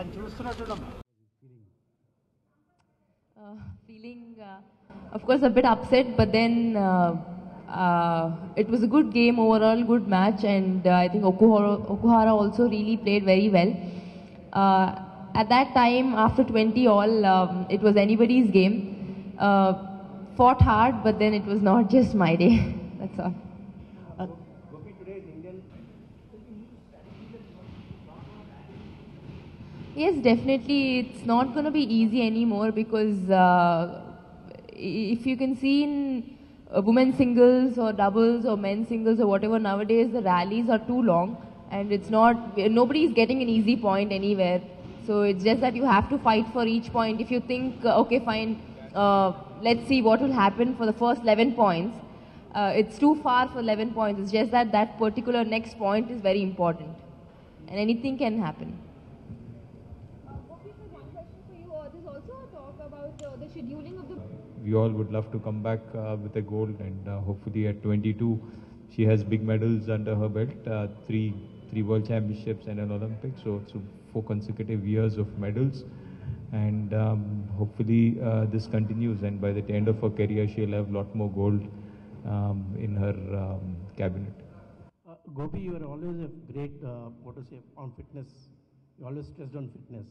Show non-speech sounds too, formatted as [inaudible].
దాన్ని చూస్తున్నట్టు Uh, feeling, uh, of course, a bit upset, but then uh, uh, it was a good game overall, good match, and uh, I think Okuhara, Okuhara also really played very well. Uh, at that time, after 20 all, um, it was anybody's game. Uh, fought hard, but then it was not [laughs] just my day. That's all. Yes, definitely. It's not going to be easy anymore because uh, if you can see in uh, women's singles or doubles or men's singles or whatever, nowadays the rallies are too long and it's not, nobody is getting an easy point anywhere. So it's just that you have to fight for each point. If you think, uh, okay, fine, uh, let's see what will happen for the first 11 points, uh, it's too far for 11 points. It's just that that particular next point is very important and anything can happen. one question for you. Uh, there's also a talk about uh, the scheduling of the we all would love to come back uh, with a gold and uh, hopefully at 22 she has big medals under her belt uh, three three world championships and an olympic so so four consecutive years of medals and um, hopefully uh, this continues and by the end of her career she'll have a lot more gold um, in her um, cabinet Uh, Gopi, you are always a great, uh, what to say, on fitness. You always stressed on fitness.